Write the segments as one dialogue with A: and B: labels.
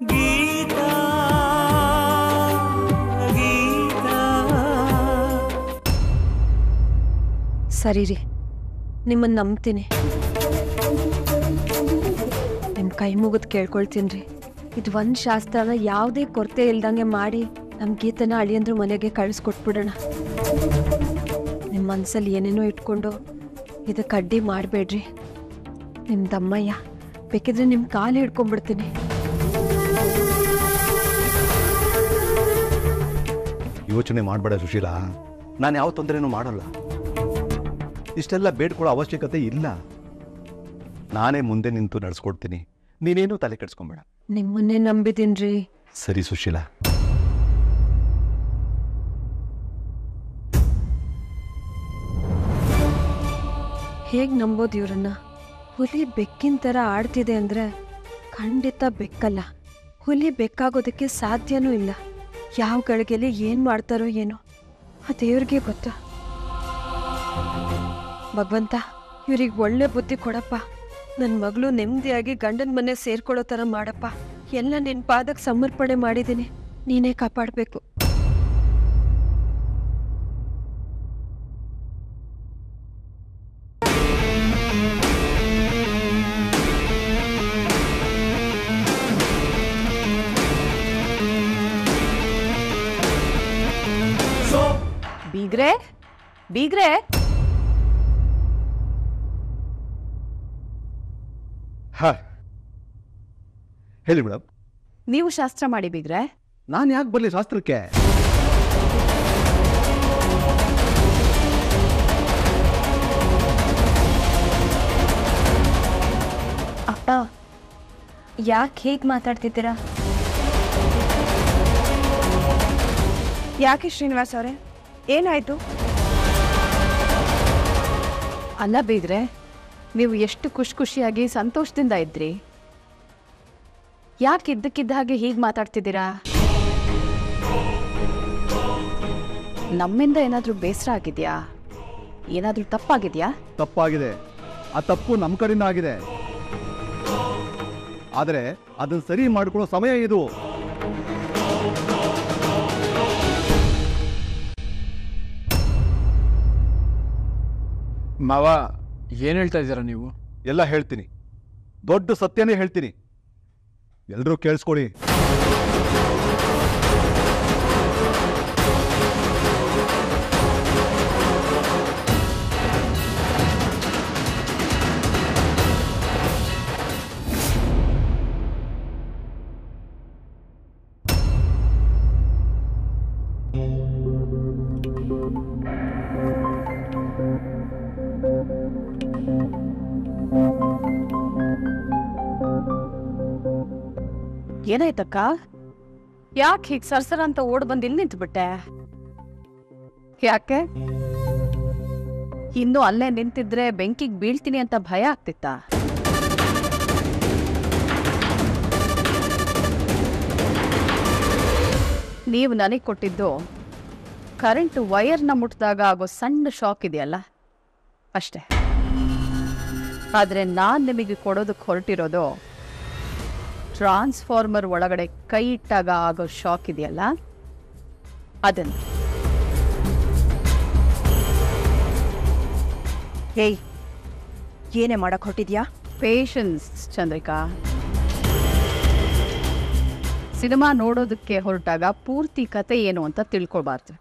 A: ಸರಿ ರೀ ನಿಮ್ಮನ್ನು ನಂಬ್ತೀನಿ. ನಿಮ್ಮ ಕೈ ಮುಗಿದು ಕೇಳ್ಕೊಳ್ತೀನಿ ರೀ ಇದು ಒಂದು ಶಾಸ್ತ್ರನ ಯಾವುದೇ ಕೊರತೆ ಇಲ್ದಂಗೆ ಮಾಡಿ ನಮ್ಮ ಗೀತನ ಅಳಿಯಂದ್ರ ಮನೆಗೆ ಕಳಿಸ್ಕೊಟ್ಬಿಡೋಣ. ನಿಮ್ಮ ಮನಸ್ಸಲ್ಲಿ ಏನೇನೋ ಇಟ್ಕೊಂಡು ಇದಕ್ಕೆ ಅಡ್ಡಿ ಮಾಡಬೇಡ್ರಿ. ನಿಮ್ಮ ದಮ್ಮಯ್ಯ, ಬೇಕಿದ್ರೆ ನಿಮ್ಮ ಕಾಲು ಹಿಡ್ಕೊಂಡ್ಬಿಡ್ತೀನಿ.
B: ಯೋಚನೆ ಮಾಡಬೇಡ ಸುಶೀಲಾ. ನಾನು ಯಾವ ತೊಂದರೆನೂ ಮಾಡಲ್ಲ. ಇಷ್ಟೆಲ್ಲ ಬೇಡ್ಕೊಳ್ಳೋ ಅವಶ್ಯಕತೆ ಇಲ್ಲ. ನಾನೇ ಮುಂದೆ ನಿಂತು ನಡೆಸ್ಕೊಡ್ತೀನಿ. ನೀನೇನು ತಲೆ ಕೆಡ್ಸ್ಕೊಂಬೇಡ.
A: ನಿಮ್ಮನ್ನೇ ನಂಬಿದ್ದೀನಿ
B: ಸರಿ ಸುಶೀಲಾ.
A: ಹೇಗೆ ನಂಬೋದು ಇವ್ರನ್ನ? ಹುಲಿ ಬೆಕ್ಕಿನ ಥರ ಆಡ್ತಿದೆ ಅಂದರೆ ಖಂಡಿತ ಬೆಕ್ಕಲ್ಲ. ಹುಲಿ ಬೆಕ್ಕಾಗೋದಕ್ಕೆ ಸಾಧ್ಯನೂ ಇಲ್ಲ. ಯಾವ ಗಳಿಗೆಲಿ ಏನು ಮಾಡ್ತಾರೋ ಏನೋ. ಆ ದೇವ್ರಿಗೆ ಗೊತ್ತು? ಭಗವಂತ, ಇವ್ರಿಗೆ ಒಳ್ಳೆ ಬುದ್ಧಿ ಕೊಡಪ್ಪ. ನನ್ನ ಮಗಳು ನೆಮ್ಮದಿಯಾಗಿ ಗಂಡನ ಮನೆ ಸೇರ್ಕೊಳ್ಳೋ ಥರ ಮಾಡಪ್ಪ. ಎಲ್ಲ ನಿನ್ನ ಪಾದಕ್ಕೆ ಸಮರ್ಪಣೆ ಮಾಡಿದ್ದೀನಿ. ನೀನೇ ಕಾಪಾಡಬೇಕು.
C: ಬೀಗ್ರೆ? ಬೀಗ್ರೆ?
B: ಹಾ ಹೇಳಿ ಮೇಡಮ್.
C: ನೀವು ಶಾಸ್ತ್ರ ಮಾಡಿ ಬೀಗ್ರೆ.
B: ನಾನು ಯಾಕೆ ಬರಲಿ ಶಾಸ್ತ್ರಕ್ಕೆ?
D: ಅಪ್ಪ ಯಾಕೆ ಹೇಗೆ ಮಾತಾಡ್ತಿದ್ದೀರಾ?
E: ಯಾಕೆ ಶ್ರೀನಿವಾಸ್ ಅವರೇ? ಏನಾಯ್ತು?
C: ಅಲ್ಲ ಬೀದ್ರೆ ನೀವು ಎಷ್ಟು ಖುಷಿ ಖುಷಿಯಾಗಿ ಸಂತೋಷದಿಂದ ಇದ್ರಿ? ಯಾಕೆ ಇದ್ದಕ್ಕಿದ್ದ ಹಾಗೆ ಹೀಗೆ ಮಾತಾಡ್ತಿದ್ದೀರಾ? ನಮ್ಮಿಂದ ಏನಾದರೂ ಬೇಸರ ಆಗಿದೆಯಾ? ಏನಾದರೂ ತಪ್ಪಾಗಿದೆಯಾ?
B: ತಪ್ಪಾಗಿದೆ. ಆ ತಪ್ಪು ನಮ್ಮ ಕಡೆಯಿಂದ ಆಗಿದೆ. ಆದರೆ ಅದನ್ನು ಸರಿ ಮಾಡ್ಕೊಳ್ಳೋ ಸಮಯ ಇದು.
F: ಮಾವ ಏನು ಹೇಳ್ತಾ ಇದ್ದೀರಾ ನೀವು?
B: ಎಲ್ಲ ಹೇಳ್ತೀನಿ. ದೊಡ್ಡ ಸತ್ಯನೇ ಹೇಳ್ತೀನಿ. ಎಲ್ಲರೂ ಕೇಳಿಸ್ಕೊಳ್ಳಿ
C: ಏನಾಯ್ತಕ್ಕ? ಯಾಕೆ ಹೀಗೆ ಸರ್ಸರ ಅಂತ ಓಡ್ ಬಂದು ಇಲ್ಲಿ ನಿಂತ್ಬಿಟ್ಟೆ? ಯಾಕೆ? ಇನ್ನು ಅಲ್ಲೇ ನಿಂತಿದ್ರೆ ಬೆಂಕಿಗೆ ಬೀಳ್ತೀನಿ ಅಂತ ಭಯ ಆಗ್ತಿತ್ತಾ? ನೀವು ನನಗೆ ಕೊಟ್ಟಿದ್ದು ಕರೆಂಟ್ ವೈರ್ನ ಮುಟ್ಟಿದಾಗ ಆಗೋ ಸಣ್ಣ ಶಾಕ್ ಇದೆಯಲ್ಲ? ಅಷ್ಟೇ. ಆದರೆ ನಾನು ನಿಮಗೆ ಕೊಡೋದಕ್ಕೆ ಹೊರಟಿರೋದು ಟ್ರಾನ್ಸ್ಫಾರ್ಮರ್ ಒಳಗಡೆ ಕೈ ಇಟ್ಟಾಗ ಆಗೋ ಶಾಕ್ ಇದೆಯಲ್ಲ? ಅದನ್ನು.
E: ಏಯ್, ಏನೇ ಮಾಡಕ್ ಹೊಟ್ಟಿದ್ಯಾ
C: ಪೇಷನ್ಸ್ ಚಂದ್ರಿಕಾ. ಸಿನಿಮಾ ನೋಡೋದಕ್ಕೆ ಹೊರಟಾಗ ಪೂರ್ತಿ ಕತೆ ಏನು ಅಂತ ತಿಳ್ಕೊಬಾರ್ದು.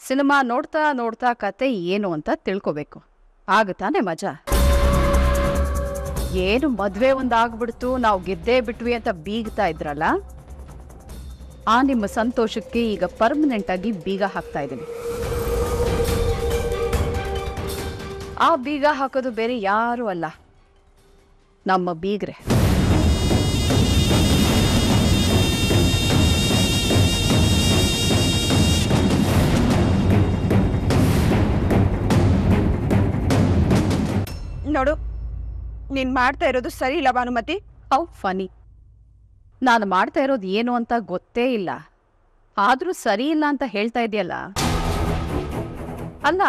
C: ಸಿನಿಮಾ ನೋಡ್ತಾ ನೋಡ್ತಾ ಕತೆ ಏನು ಅಂತ ತಿಳ್ಕೊಬೇಕು. ಆಗ ತಾನೇ ಮಜಾ. ಏನು ಮದ್ವೆ ಒಂದು ಆಗ್ಬಿಡ್ತು ನಾವು ಗೆದ್ದೇ ಬಿಟ್ವಿ ಅಂತ ಬೀಗ್ತಾ ಇದ್ರಲ್ಲ? ಆ ನಿಮ್ಮ ಸಂತೋಷಕ್ಕೆ ಈಗ ಪರ್ಮನೆಂಟ್ ಆಗಿ ಬೀಗ ಹಾಕ್ತಾ ಇದ್ದೀನಿ. ಆ ಬೀಗ ಹಾಕೋದು ಬೇರೆ ಯಾರೂ ಅಲ್ಲ. ನಮ್ಮ ಬೀಗ್ರೆ.
E: ನೀನ್ ಮಾಡ್ತಾ ಇರೋದು ಸರಿ ಇಲ್ಲ, ಭಾನುಮತಿ?
C: ಹೌ, ಫನಿ. ನಾನು ಮಾಡ್ತಾ ಇರೋದು ಏನು ಅಂತ ಗೊತ್ತೇ ಇಲ್ಲ. ಆದರೂ ಸರಿ ಇಲ್ಲ ಅಂತ ಹೇಳ್ತಾ ಇದೆಯಲ್ಲ ಅಲ್ಲ,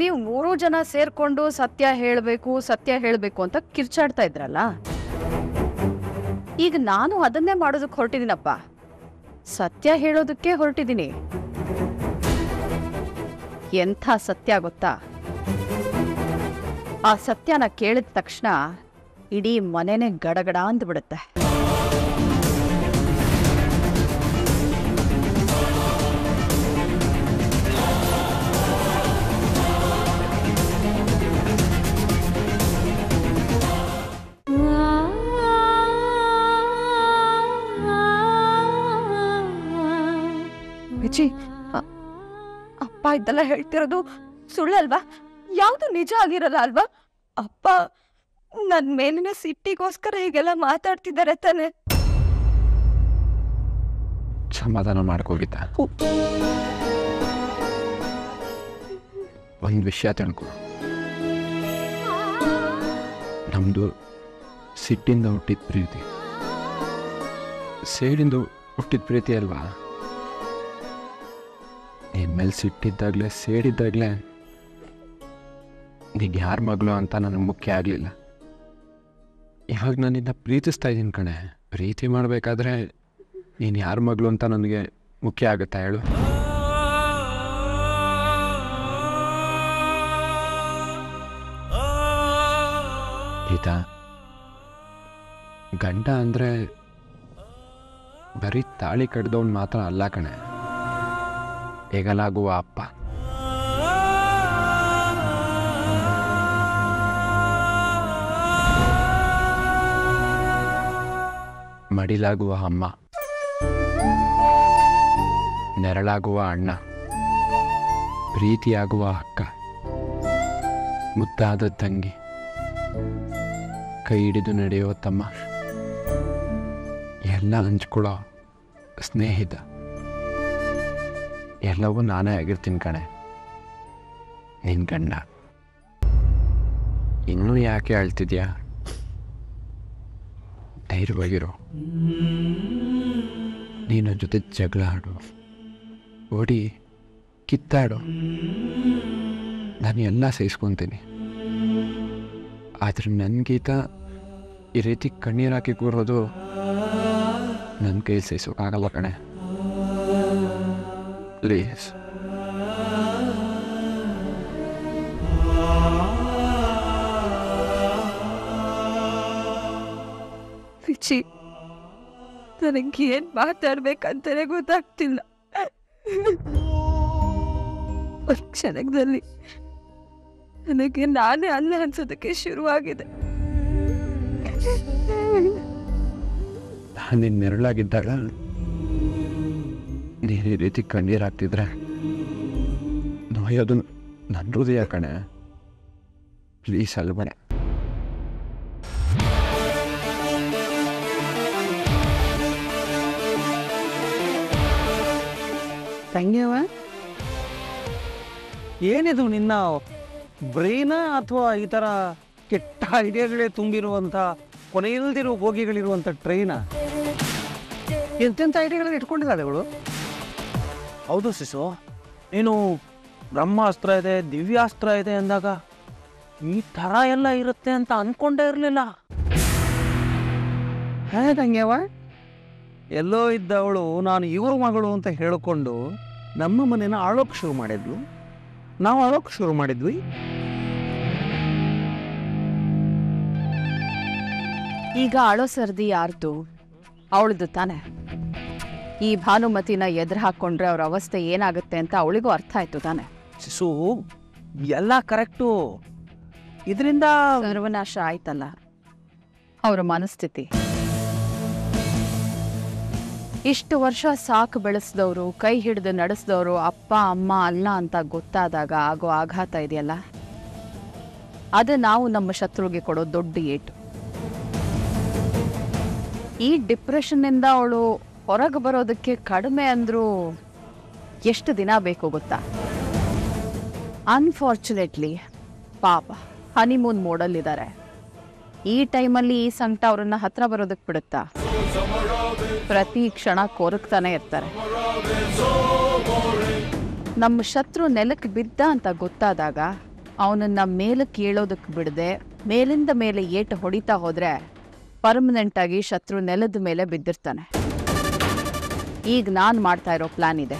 C: ನೀವು ಮೂರು ಜನ ಸೇರ್ಕೊಂಡು ಸತ್ಯ ಹೇಳಬೇಕು ಸತ್ಯ ಹೇಳಬೇಕು ಅಂತ ಕಿರ್ಚಾಡ್ತಾ ಇದ್ರಲ್ಲ? ಈಗ ನಾನು ಅದನ್ನೇ ಮಾಡೋದಕ್ಕೆ ಹೊರಟಿದ್ದೀನಪ್ಪ. ಸತ್ಯ ಹೇಳೋದಕ್ಕೆ ಹೊರಟಿದ್ದೀನಿ. ಎಂಥ ಸತ್ಯ ಗೊತ್ತಾ? ಆ ಸತ್ಯನ ಕೇಳಿದ ತಕ್ಷಣ ಇಡೀ ಮನೆನೇ ಗಡಗಡ ಅಂದ್ಬಿಡುತ್ತೆ.
E: ವಿಜಿ ಅಪ್ಪ ಇದೆಲ್ಲ ಹೇಳ್ತಿರೋದು ಸುಳ್ಳಲ್ವಾ? ಯಾವುದು ನಿಜ ಆಗಿರಲ್ಲ ಅಲ್ವಾ? ಅಪ್ಪ ನನ್ ಮೇಲಿನ ಸಿಟ್ಟಿಗೋಸ್ಕರ ಹೀಗೆಲ್ಲ ಮಾತಾಡ್ತಿದ್ದಾರೆ ತಾನೆ.
F: ಸಮಾಧಾನ ಮಾಡ್ಕೋಗಿದ್ದ. ಒಂದು ವಿಷಯ ತಿಳ್ಕೊ. ನಮ್ಮದು ಸಿಟ್ಟಿಂದ ಹುಟ್ಟಿದ ಪ್ರೀತಿ. ಸೇಡಿಂದ ಹುಟ್ಟಿದ ಪ್ರೀತಿ ಅಲ್ವಾ? ಮೇಲೆ ಸಿಟ್ಟಿದ್ದಾಗಲೇ ಸೇಡಿದ್ದಾಗಲೇ ನೀನು ಯಾರ ಮಗಳು ಅಂತ ನನಗೆ ಮುಖ್ಯ ಆಗಲಿಲ್ಲ. ಇವಾಗ ನಾನು ನಿನ್ನ ಪ್ರೀತಿಸ್ತಾ ಇದ್ದೀನಿ ಕಣೆ. ಪ್ರೀತಿ ಮಾಡಬೇಕಾದ್ರೆ ನೀನು ಯಾರ ಮಗಳು ಅಂತ ನನಗೆ ಮುಖ್ಯ ಆಗುತ್ತಾ ಹೇಳು. ಗೀತಾ, ಗಂಡ ಅಂದರೆ ಬರೀ ತಾಳಿ ಕಡ್ದವನು ಮಾತ್ರ ಅಲ್ಲ ಕಣೆ. ಹೆಗಲಾಗುವ ಅಪ್ಪ. ಮಡಿಲಾಗುವ ಅಮ್ಮ. ನೆರಳಾಗುವ ಅಣ್ಣ. ಪ್ರೀತಿಯಾಗುವ ಅಕ್ಕ. ಮುದ್ದಾದ ತಂಗಿ. ಕೈ ಹಿಡಿದು ನಡೆಯೋ ತಮ್ಮ. ಎಲ್ಲ ಹಂಚ್ಕೊಳ್ಳೋ ಸ್ನೇಹಿತ. ಎಲ್ಲವೂ ನಾನೇ ಆಗಿರ್ತೀನಿ ಕಣೆ. ನಿನ್ನ ಗಂಡ. ಇನ್ನೂ ಯಾಕೆ ಅಳ್ತಿದ್ಯಾ? ಧೈರ್ಯವಾಗಿರೋ ನೀನು ಜೊತೆ ಜಗಳ ಆಡು. ಓಡಿ ಕಿತ್ತಾಡು. ನಾನು ಎಲ್ಲ ಸಹಿಸ್ಕೊತೀನಿ ಆದರೆ ನನ್ನ ಗೀತ ಈ ರೀತಿ ಕಣ್ಣೀರು ಹಾಕಿ ಕೂರೋದು ನನ್ನ ಕೈ ಸಹಿಸೋಕ್ಕಾಗಲ್ಲ ಕಣೆ. ಪ್ಲೀಸ್
E: ವಿಜಿ ನನಗೆ ಏನ್ ಮಾತಾಡ್ಬೇಕಂತಾನೆ ಗೊತ್ತಾಗ್ತಿಲ್ಲ. ಕ್ಷಣದಲ್ಲಿ ನನಗೆ ನಾನೇ ಅಲ್ಲ ಅನ್ಸೋದಕ್ಕೆ ಶುರುವಾಗಿದೆ.
F: ನಾನು ನೆರಳಾಗಿದ್ದಾಗ ನೀನು ರೀತಿ ಕಣ್ಣೀರಾಗ್ತಿದ್ರೆ ನೋಯೋದು ನನ್ನ ಹೃದಯ ಕಣೆ. ಪ್ಲೀಸ್ ಅಲ್ಬೇಡ
G: ತಂಗ್ಯವ? ಏನಿದು ನಿನ್ನ ಬ್ರೈನ ಅಥವಾ ಈ ಥರ ಕೆಟ್ಟ ಐಡಿಯಾಗಳೇ ತುಂಬಿರುವಂಥ ಕೊನೆಯಿಲ್ದಿರೋ ಬೋಗಿಗಳಿರುವಂಥ ಟ್ರೈನ? ಎಂತೆಂಥ ಐಡಿಯಾಗಳನ್ನ ಇಟ್ಕೊಂಡಿದ್ದಾಳೆ ಅವಳು ಹೌದು ಶಿಶು ನೀನು ಬ್ರಹ್ಮಾಸ್ತ್ರ ಇದೆ ದಿವ್ಯಾಸ್ತ್ರ ಇದೆ ಅಂದಾಗ ಈ ಥರ ಎಲ್ಲ ಇರುತ್ತೆ ಅಂತ ಅಂದ್ಕೊಂಡೇ ಇರಲಿಲ್ಲ. ಹೇ ತಂಗ್ಯವ? ಎಲ್ಲೋ ಇದ್ದವಳು ನಾನು ಇವ್ರ ಮಗಳು ಅಂತ ಹೇಳಿಕೊಂಡು ನಮ್ಮ ಮನೇನ ಆಳೋಕೆ ಶುರು ಮಾಡಿದ್ಲು. ನಾವು ಆಳೋಕೆ ಶುರು ಮಾಡಿದ್ವಿ.
C: ಈಗ ಅಳೋ ಸರ್ದಿ ಯಾರ್ದು? ಅವಳದು ತಾನೆ. ಈ ಭಾನುಮತಿನ ಎದುರು ಹಾಕ್ಕೊಂಡ್ರೆ ಅವ್ರ ಅವಸ್ಥೆ ಏನಾಗುತ್ತೆ ಅಂತ ಅವಳಿಗೂ ಅರ್ಥ ಆಯ್ತು ತಾನೆ.
G: ಶಿಶು ಎಲ್ಲ ಕರೆಕ್ಟು. ಇದರಿಂದ
C: ಸರ್ವನಾಶ ಆಯ್ತಲ್ಲ. ಅವರ ಮನಸ್ಥಿತಿ. ಇಷ್ಟು ವರ್ಷ ಸಾಕು ಬೆಳೆಸಿದವರು, ಕೈ ಹಿಡಿದು ನಡೆಸಿದವರು ಅಪ್ಪ, ಅಮ್ಮ, ಅಲ್ಲ ಅಂತ ಗೊತ್ತಾದಾಗ ಆಗೋ ಆಘಾತ ಇದೆಯಲ್ಲ? ಅದು ನಾವು ನಮ್ಮ ಶತ್ರುಗೆ ಕೊಡೋ ದೊಡ್ಡ ಏಟು. ಈ ಡಿಪ್ರೆಷನ್ನಿಂದ ಅವಳು ಹೊರಗೆ ಬರೋದಕ್ಕೆ ಕಡಿಮೆ ಅಂದರೂ ಎಷ್ಟು ದಿನ ಬೇಕು ಗೊತ್ತಾ? ಅನ್ಫಾರ್ಚುನೇಟ್ಲಿ ಪಾಪ ಹನಿಮೂನ್ ಮೋಡಲ್ಲಿದ್ದಾರೆ ಈ ಟೈಮಲ್ಲಿ ಈ ಸಂಕಟ ಅವರನ್ನ ಹತ್ರ ಬರೋದಕ್ಕೆ ಬಿಡುತ್ತಾ? ಪ್ರತಿ ಕ್ಷಣ ಕೋರಕ್ತಾನೆ ಇರ್ತಾರೆ. ನಮ್ಮ ಶತ್ರು ನೆಲಕ್ಕೆ ಬಿದ್ದ ಅಂತ ಗೊತ್ತಾದಾಗ ಅವನನ್ನ ಮೇಲೆ ಕೇಳೋದಕ್ಕೆ ಬಿಡದೆ ಮೇಲಿಂದ ಮೇಲೆ ಏಟು ಹೊಡಿತಾ ಹೋದ್ರೆ ಪರ್ಮನೆಂಟ್ ಆಗಿ ಶತ್ರು ನೆಲದ ಮೇಲೆ ಬಿದ್ದಿರ್ತಾನೆ. ಈಗ ನಾನು ಮಾಡ್ತಾ ಇರೋ ಪ್ಲಾನ್ ಇದೆ.